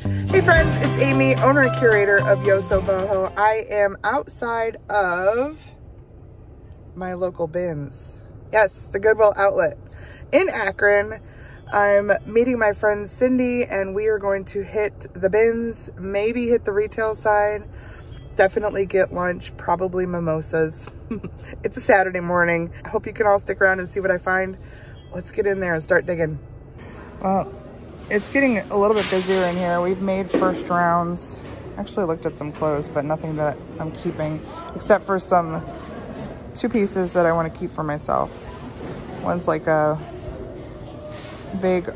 Hey friends, it's Amy, owner and curator of Yoso Boho. I am outside of my local bins. Yes, the Goodwill outlet in Akron. I'm meeting my friend Cindy and we are going to hit the bins, maybe hit the retail side, definitely get lunch, probably mimosas. it's a Saturday morning. I hope you can all stick around and see what I find. Let's get in there and start digging. Well, it's getting a little bit busier in here. We've made first rounds. Actually looked at some clothes, but nothing that I'm keeping, except for some two pieces that I want to keep for myself. One's like a big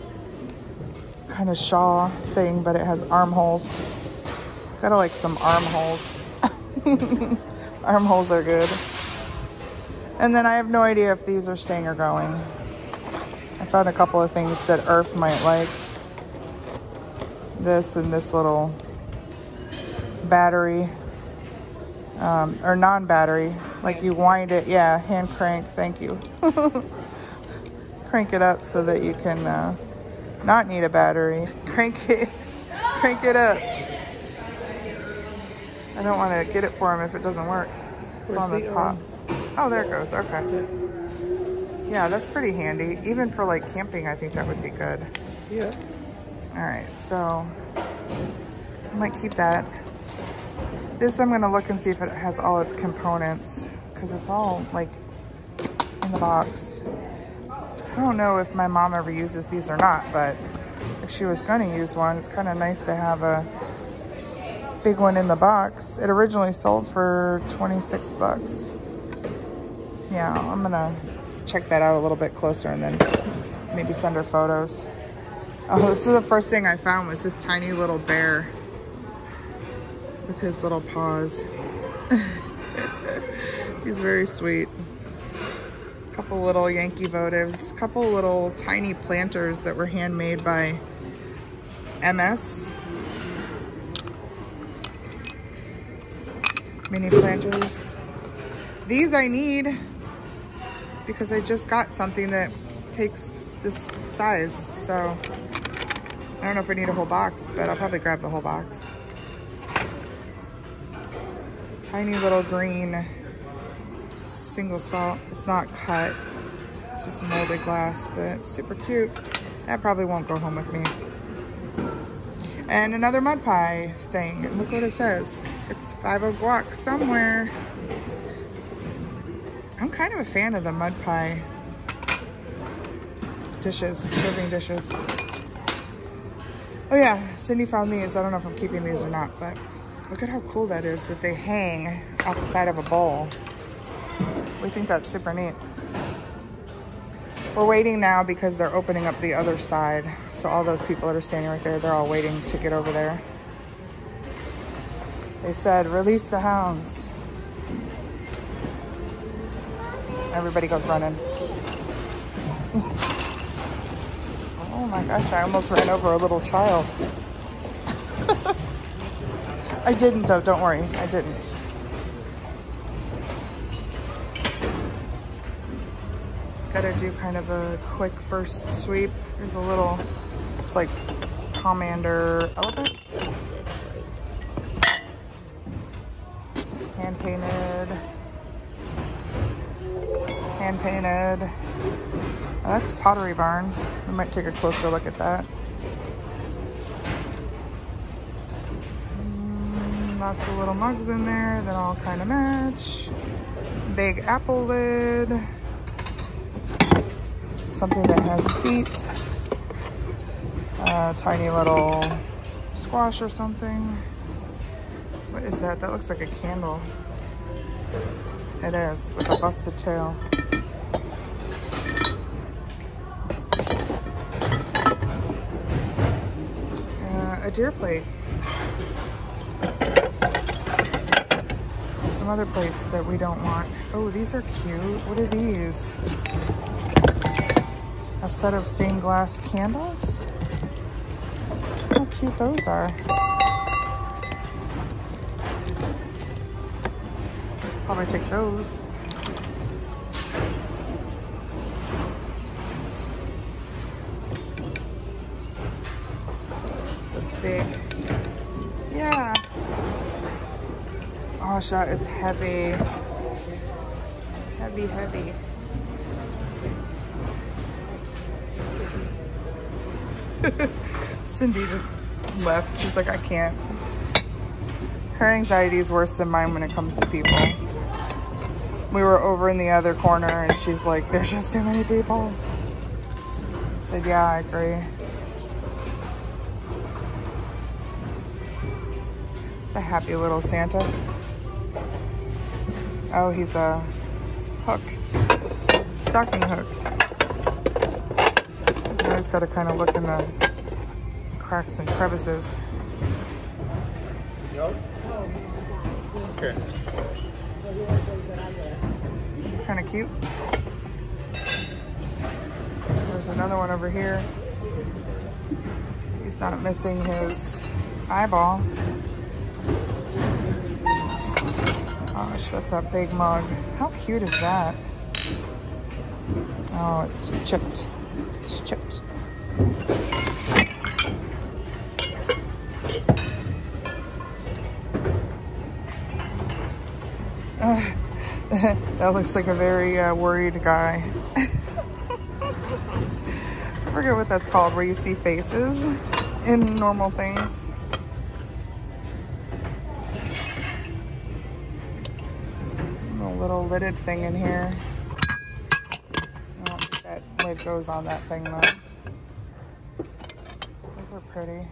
kind of shawl thing, but it has armholes. Gotta like some armholes. armholes are good. And then I have no idea if these are staying or going. I found a couple of things that Earth might like this and this little battery um, or non-battery like you wind it yeah hand crank thank you. Crank it up so that you can uh, not need a battery. Crank it crank it up. I don't want to get it for him if it doesn't work. It's Where's on the, the top. oh there it goes okay. Yeah that's pretty handy. Even for like camping I think that would be good. Yeah all right, so I might keep that. This I'm gonna look and see if it has all its components because it's all like in the box. I don't know if my mom ever uses these or not, but if she was gonna use one, it's kind of nice to have a big one in the box. It originally sold for 26 bucks. Yeah, I'm gonna check that out a little bit closer and then maybe send her photos. Oh, this is the first thing I found was this tiny little bear with his little paws. He's very sweet. A Couple little Yankee votives, a couple little tiny planters that were handmade by MS. Mini planters. These I need because I just got something that takes this size, so I don't know if I need a whole box, but I'll probably grab the whole box. Tiny little green single salt. It's not cut. It's just molded glass, but super cute. That probably won't go home with me. And another mud pie thing. Look what it says. It's Five O Guac somewhere. I'm kind of a fan of the mud pie dishes, serving dishes. Oh yeah, Cindy found these. I don't know if I'm keeping these or not, but look at how cool that is that they hang off the side of a bowl. We think that's super neat. We're waiting now because they're opening up the other side. So all those people that are standing right there, they're all waiting to get over there. They said, release the hounds. Everybody goes running. Oh my gosh, I almost ran over a little child. I didn't though, don't worry, I didn't. Gotta do kind of a quick first sweep. There's a little, it's like commander elephant. Hand painted. Hand painted. Oh, that's Pottery Barn. We might take a closer look at that. Mm, lots of little mugs in there that all kind of match. Big apple lid. Something that has feet. A tiny little squash or something. What is that? That looks like a candle. It is, with a busted tail. Plate. Some other plates that we don't want. Oh, these are cute. What are these? A set of stained glass candles? How cute those are. Probably take those. Big. Yeah. Oh, that is heavy. Heavy, heavy. Cindy just left. She's like, I can't. Her anxiety is worse than mine when it comes to people. We were over in the other corner and she's like, there's just too many people. I said, yeah, I agree. A happy little Santa. Oh, he's a hook. Stocking hook. You always got to kind of look in the cracks and crevices. Okay. It's kind of cute. There's another one over here. He's not missing his eyeball. Gosh, that's a big mug. How cute is that? Oh, it's chipped. It's chipped. That looks like a very uh, worried guy. I forget what that's called, where you see faces in normal things. Lidded thing in here. I that lid goes on that thing though. Those are pretty.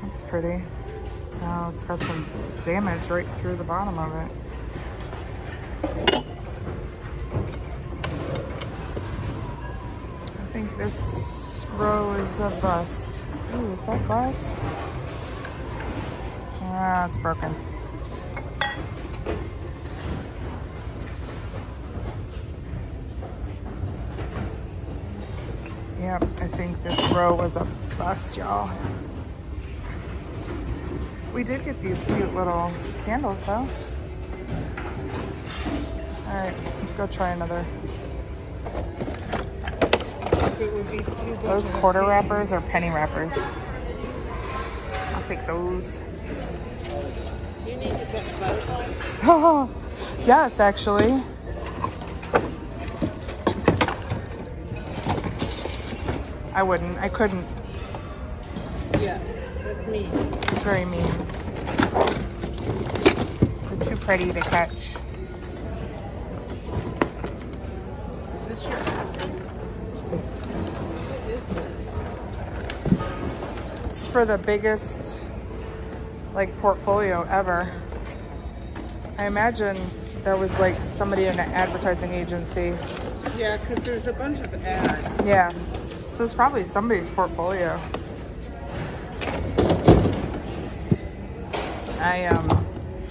That's pretty. Oh, it's got some damage right through the bottom of it. I think this row is a bust. Ooh, is that glass? Ah, it's broken. Yep, I think this row was a bust, y'all. We did get these cute little candles, though. All right, let's go try another. Those quarter wrappers or penny wrappers? I'll take those. Do you need to put photos? Oh, yes, actually. I wouldn't. I couldn't. Yeah, that's me. It's very mean. They're too pretty to catch. Is this your outfit? What is this? It's for the biggest, like, portfolio ever. I imagine there was, like, somebody in an advertising agency. Yeah, because there's a bunch of ads. Yeah. So it's probably somebody's portfolio. I, um,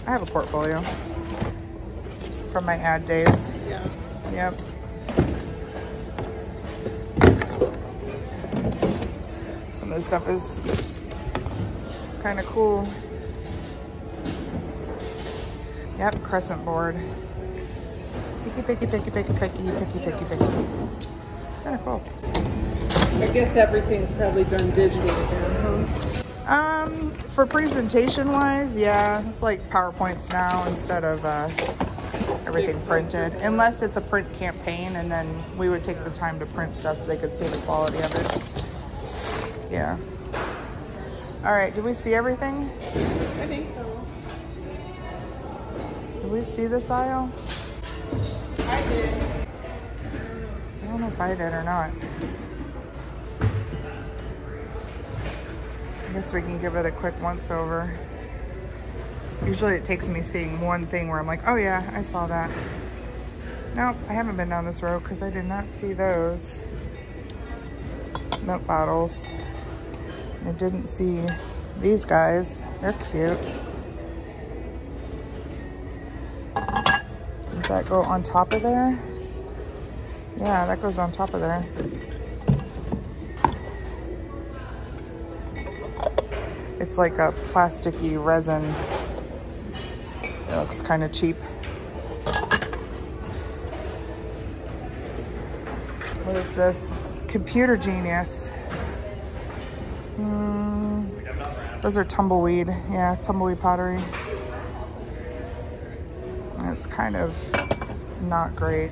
I have a portfolio from my ad days. Yeah. Yep. Some of this stuff is kind of cool. Yep, crescent board. Picky, picky, picky, picky, picky, picky, picky, picky. Kind of cool. I guess everything's probably done digitally now, huh? Um, for presentation wise, yeah, it's like PowerPoints now instead of uh, everything printed. Unless it's a print campaign, and then we would take the time to print stuff so they could see the quality of it. Yeah. All right, do we see everything? I think so. Did we see this aisle? I did. I don't know if I did or not. I guess we can give it a quick once over. Usually it takes me seeing one thing where I'm like, oh yeah, I saw that. Nope, I haven't been down this road because I did not see those milk bottles. I didn't see these guys. They're cute. Does that go on top of there? Yeah, that goes on top of there. It's like a plasticky resin. It looks kind of cheap. What is this? Computer Genius. Mm, those are tumbleweed. Yeah, tumbleweed pottery. It's kind of not great.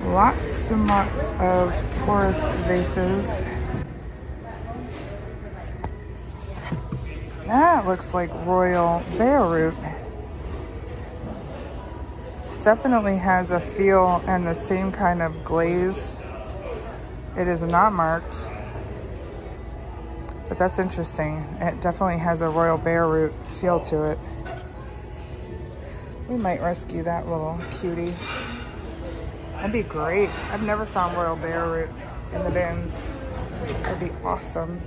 Lots and lots of forest vases. That looks like royal Bayreuth. Definitely has a feel and the same kind of glaze. It is not marked, but that's interesting. It definitely has a royal Bayreuth feel to it. We might rescue that little cutie. That'd be great. I've never found royal Bayreuth in the bins. That'd be awesome.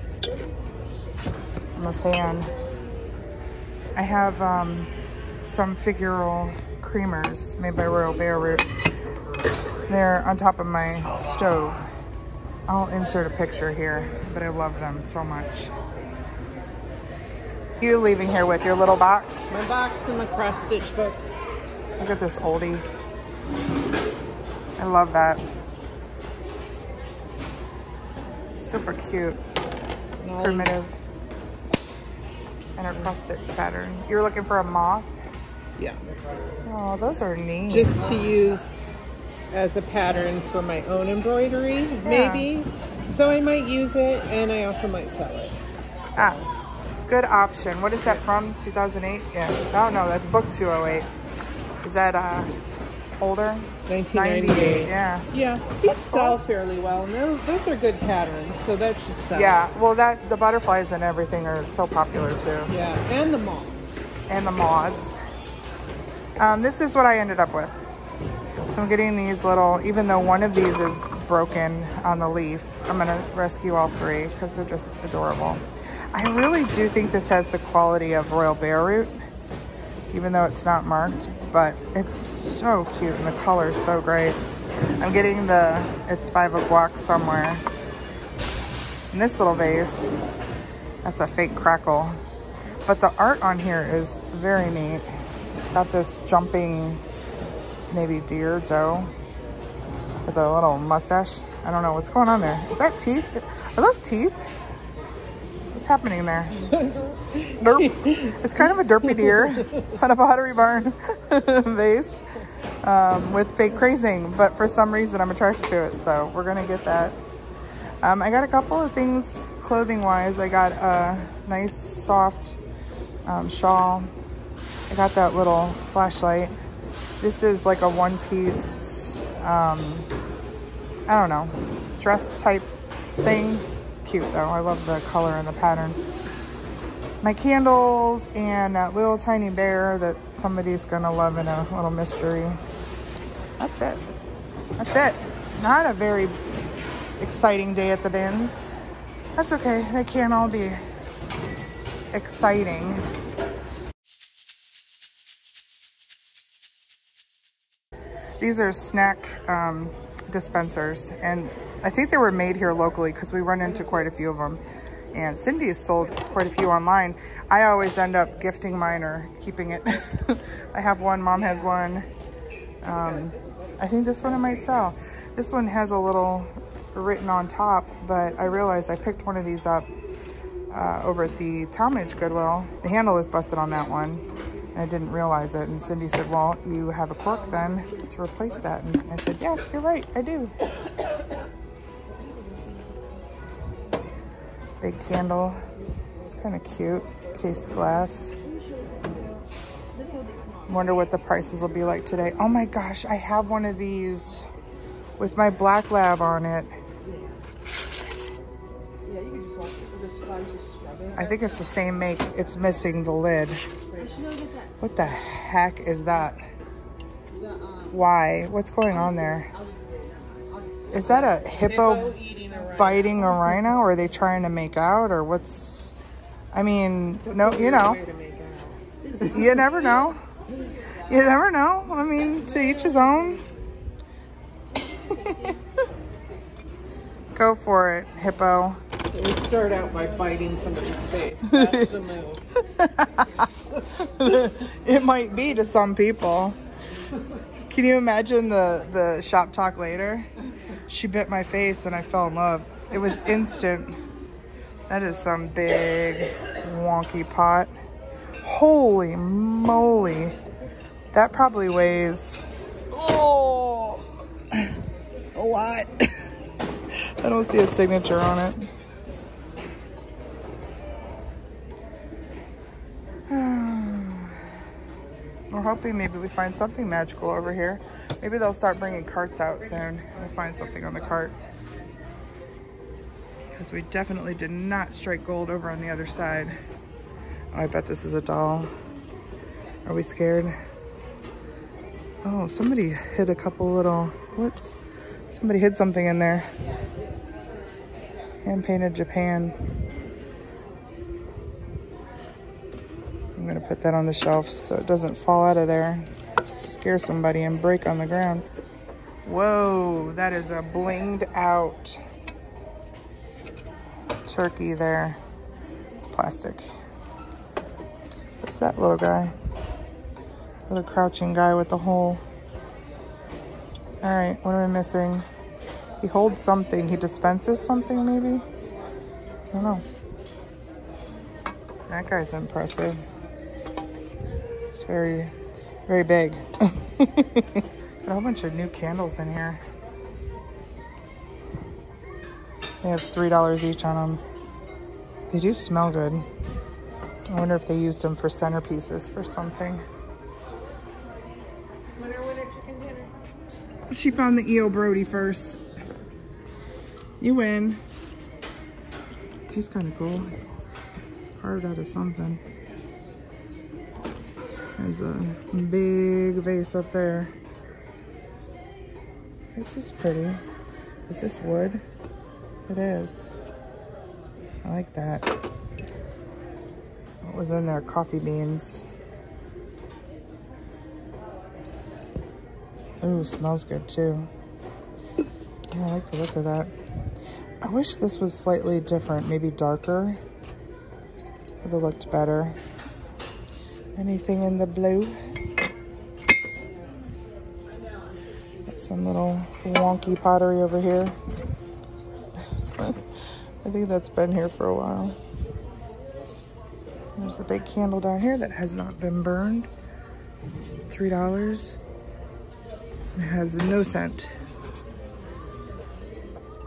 I'm a fan. I have um, some figural creamers made by Royal Bayreuth. They're on top of my stove. I'll insert a picture here, but I love them so much. You leaving here with your little box? My box and the cross stitch book. Look at this oldie. I love that. Super cute. Primitive. And a cross stitch pattern. You were looking for a moth? Yeah. Oh, those are neat. Just to use as a pattern for my own embroidery, maybe. So I might use it and I also might sell it. Ah, good option. What is that from? 2008? Yeah. Oh no, that's book 208. Is that uh older? 1998. yeah. Yeah, these sell fairly well. Those, those are good patterns, so that should sell. Yeah, well that the butterflies and everything are so popular too. Yeah, and the moths. And the moths. Um, this is what I ended up with. So I'm getting these little, even though one of these is broken on the leaf, I'm gonna rescue all three because they're just adorable. I really do think this has the quality of Royal Bayreuth, even though it's not marked, but it's so cute and the color is so great. I'm getting the It's Five Guac somewhere. And this little vase, that's a fake crackle. But the art on here is very neat. It's got this jumping, maybe deer, doe, with a little mustache. I don't know what's going on there. Is that teeth? Are those teeth? What's happening there? Derp. It's kind of a derpy deer on a Pottery Barn vase um, with fake crazing, but for some reason I'm attracted to it, so we're gonna get that. Um, I got a couple of things clothing-wise. I got a nice soft um, shawl. I got that little flashlight. This is like a one-piece, um, I don't know, dress type thing. It's cute though. I love the color and the pattern. My candles and that little tiny bear that somebody's gonna love in a little mystery. That's it. That's it. Not a very exciting day at the bins. That's okay. They can't all be exciting. These are snack um, dispensers, and I think they were made here locally because we run into quite a few of them. And Cindy's sold quite a few online. I always end up gifting mine or keeping it. I have one, mom has one. Um, I think this one I might sell. This one has a little written on top, but I realized I picked one of these up uh, over at the Tallmadge Goodwill. The handle was busted on that one. I didn't realize it. And Cindy said, well, you have a cork then to replace that. And I said, yeah, you're right, I do. Big candle. It's kind of cute. Cased glass. Wonder what the prices will be like today. Oh my gosh, I have one of these with my black lab on it. I think it's the same make. It's missing the lid. What the heck is that? Why? What's going on there? Is that a hippo biting a rhino? Or are they trying to make out? Or what's... I mean, no, you know. You never know. You never know. I mean, to each his own. Go for it, hippo. We start out by biting somebody's face. That's the move. it might be to some people. Can you imagine the, the shop talk later? She bit my face and I fell in love. It was instant. That is some big wonky pot. Holy moly. That probably weighs, oh, a lot. I don't see a signature on it. We're hoping maybe we find something magical over here. Maybe they'll start bringing carts out soon. We'll find something on the cart. Because we definitely did not strike gold over on the other side. Oh, I bet this is a doll. Are we scared? Oh, somebody hid a couple little, what's, Somebody hid something in there. Hand painted Japan. I'm gonna put that on the shelf so it doesn't fall out of there, scare somebody and break on the ground. Whoa, that is a blinged out turkey there. It's plastic. What's that little guy? Little crouching guy with the hole. All right, what am I missing? He holds something. He dispenses something, maybe? I don't know. That guy's impressive. Very, very big. Got a whole bunch of new candles in here. They have $3 each on them. They do smell good. I wonder if they used them for centerpieces for something. She found the E.O. Brody first. You win. He's kind of cool. It's carved out of something. There's a big vase up there. This is pretty. Is this wood? It is. I like that. What was in there? Coffee beans. Ooh, smells good too. Yeah, I like the look of that. I wish this was slightly different, maybe darker. Would have looked better. Anything in the blue? Got some little wonky pottery over here. I think that's been here for a while. There's a big candle down here that has not been burned. $3. It has no scent.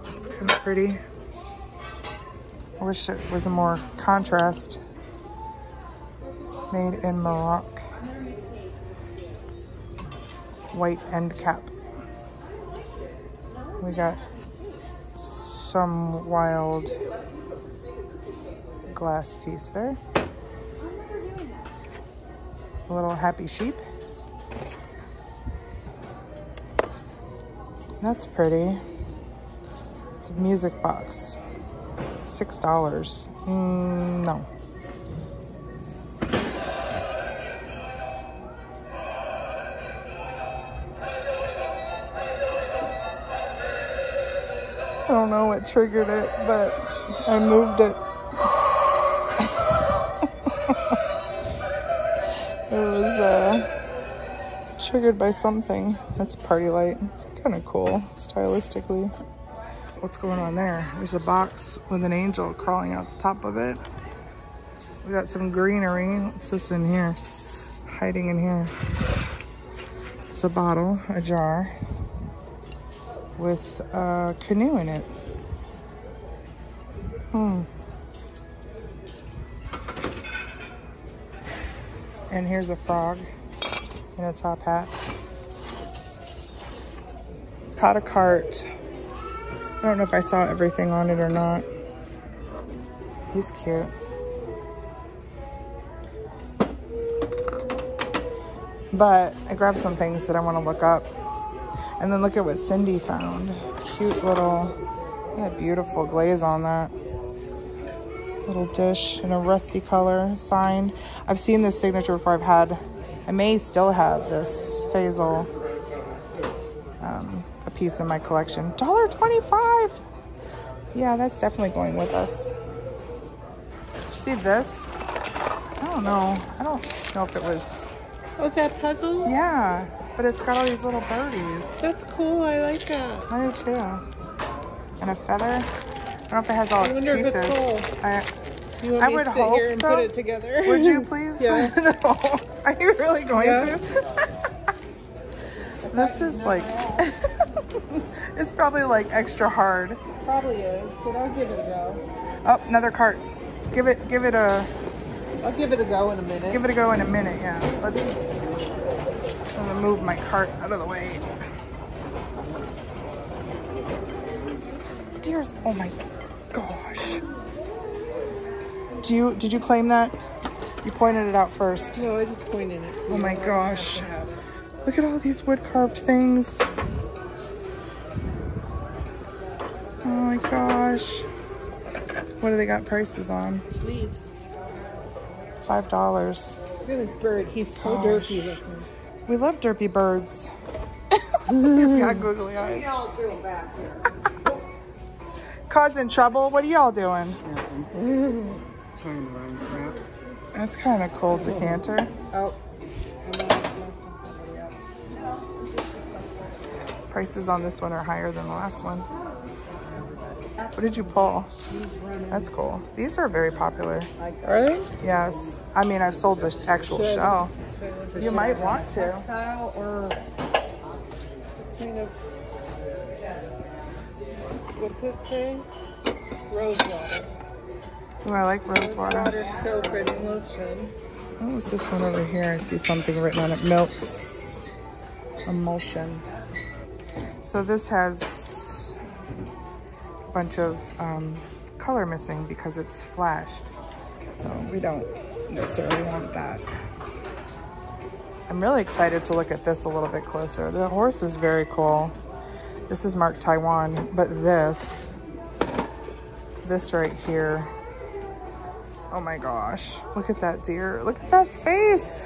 It's kind of pretty. I wish it was a more contrast. Made in Morocco. White end cap. We got some wild glass piece there. A little happy sheep. That's pretty. It's a music box. Six dollars. Mm, no. I don't know what triggered it, but I moved it. it was uh, triggered by something. That's PartyLite. It's kind of cool, stylistically. What's going on there? There's a box with an angel crawling out the top of it. We got some greenery. What's this in here? Hiding in here. It's a bottle, a jar with a canoe in it. Hmm. And here's a frog in a top hat. Caught a cart. I don't know if I saw everything on it or not. He's cute. But I grabbed some things that I want to look up. And then look at what Cindy found. Cute little, yeah, beautiful glaze on that. Little dish in a rusty color, signed. I've seen this signature before. I've had, I may still have this Faisal, um, a piece in my collection. $1.25. Yeah, that's definitely going with us. See this? I don't know. I don't know if it was, Was that puzzle? yeah, but it's got all these little birdies. That's cool. I like that. I do too. And a feather. I don't know if it has all I its wonder if it's pieces. whole. I, You want I me would to sit hope here and so. put it together? would you please? Yeah. no. Are you really going Yeah. to? this is like, it's probably like extra hard. Probably is, but I'll give it a go. Oh, another cart. Give it, give it a, I'll give it a go in a minute. give it a go in a minute. Yeah. Let's. Gonna move my cart out of the way. Deers. Oh my gosh. Do you did you claim that? You pointed it out first. no, I just pointed it. to Oh my gosh. to. Look at all these wood carved things. Oh my gosh. What do they got prices on? Leaves. Five dollars. Look at this bird. He's so Gosh. dirty looking. We love derpy birds. He's got googly eyes. y'all do back here? Causing trouble? What are y'all doing? Trying to run crap. That's kind of cool decanter. Oh. Prices on this one are higher than the last one. What did you pull? That's cool. These are very popular. Are they? Yes. I mean, I've sold the actual Should. shell. You might want to. Style or kind of. What's it say? Rose water. Oh, I like rose water. Water, soap, and lotion. Oh, this one over here? I see something written on it. Milks emulsion. So this has a bunch of um, color missing because it's flashed. So we don't necessarily want that. I'm really excited to look at this a little bit closer. The horse is very cool. This is marked Taiwan, but this, this right here, oh my gosh, look at that deer. Look at that face.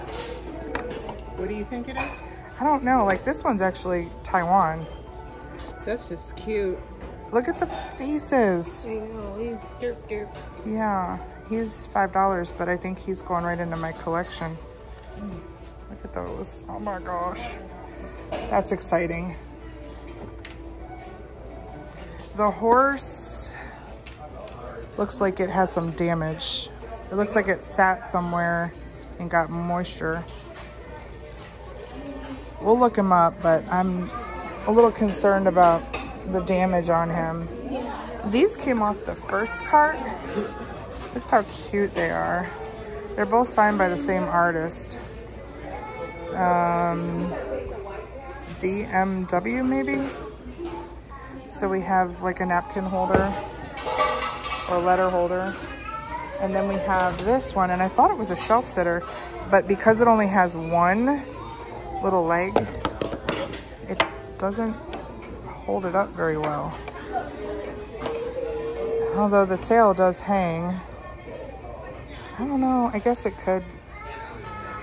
What do you think it is? I don't know, like this one's actually Taiwan. That's just cute. Look at the faces. I know, he's derp derp. Yeah, he's five dollars, but I think he's going right into my collection. Mm. Look at those. Oh my gosh. That's exciting. The horse looks like it has some damage. It looks like it sat somewhere and got moisture. We'll look him up, but I'm a little concerned about the damage on him. These came off the first cart. Look how cute they are. They're both signed by the same artist. Um, DMW maybe? So we have like a napkin holder or letter holder. And then we have this one, and I thought it was a shelf sitter, but because it only has one little leg, it doesn't hold it up very well. Although the tail does hang. I don't know, I guess it could.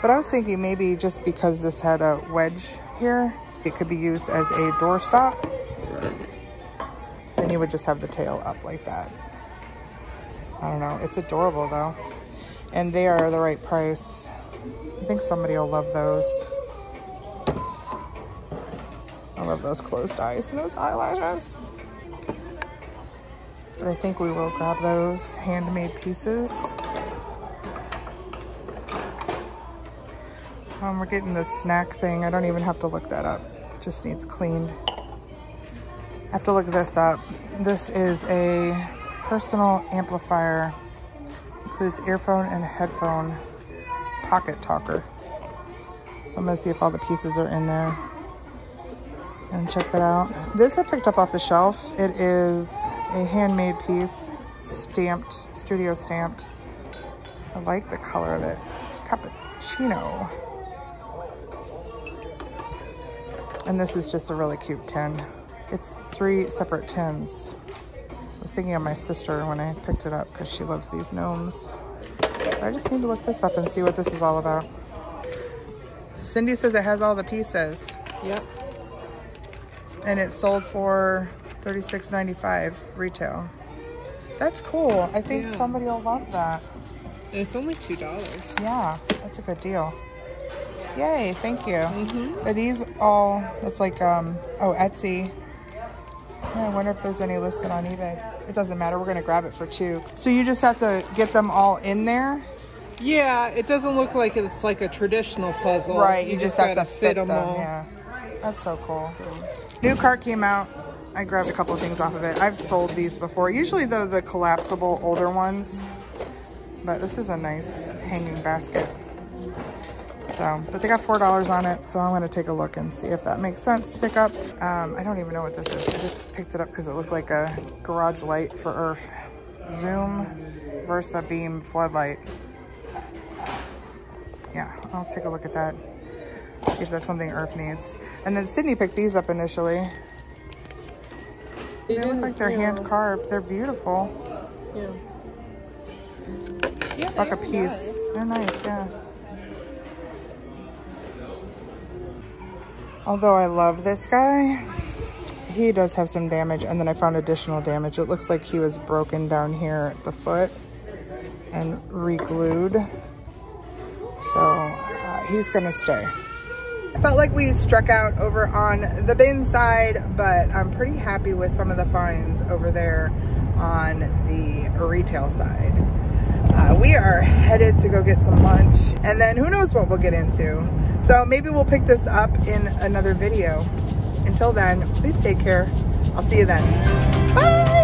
But I was thinking maybe just because this had a wedge here, it could be used as a doorstop. Then you would just have the tail up like that. I don't know. It's adorable though. And they are the right price. I think somebody will love those. I love those closed eyes and those eyelashes. But I think we will grab those handmade pieces. Um, we're getting this snack thing. I don't even have to look that up. Just needs cleaned. I have to look this up. This is a personal amplifier. Includes earphone and headphone Pocketalker. So I'm gonna see if all the pieces are in there and check that out. This I picked up off the shelf. It is a handmade piece, stamped, studio stamped. I like the color of it. It's cappuccino. And this is just a really cute tin. It's three separate tins. I was thinking of my sister when I picked it up because she loves these gnomes. So I just need to look this up and see what this is all about. So Cindy says it has all the pieces Yep. and it sold for $36.95 retail. That's cool. I think Yeah. somebody will love that. And it's only two dollars. Yeah, that's a good deal. Yay, thank you. Mm-hmm. Are these all, it's like, um, oh, Etsy. Yeah, I wonder if there's any listed on eBay. It doesn't matter, we're gonna grab it for two. So you just have to get them all in there? Yeah, it doesn't look like it's like a traditional puzzle. Right, you, just, have to fit them, all. yeah. That's so cool. New cart came out. I grabbed a couple of things off of it. I've sold these before. Usually though the collapsible older ones. But this is a nice hanging basket. So, but they got $4 on it, so I'm gonna take a look and see if that makes sense to pick up. Um, I don't even know what this is. I just picked it up because it looked like a garage light for Earth. Zoom Versa Beam floodlight. Yeah, I'll take a look at that. See if that's something Earth needs. And then Cindy picked these up initially. They look like they're hand carved. They're beautiful. Yeah. Yeah, Buck a piece. nice. They're nice, yeah. Although I love this guy, he does have some damage. And then I found additional damage. It looks like he was broken down here at the foot and re-glued. So uh, he's gonna stay. I felt like we struck out over on the bin side, but I'm pretty happy with some of the finds over there on the retail side. Uh, we are headed to go get some lunch and then who knows what we'll get into. So maybe we'll pick this up in another video. Until then, please take care. I'll see you then. Bye!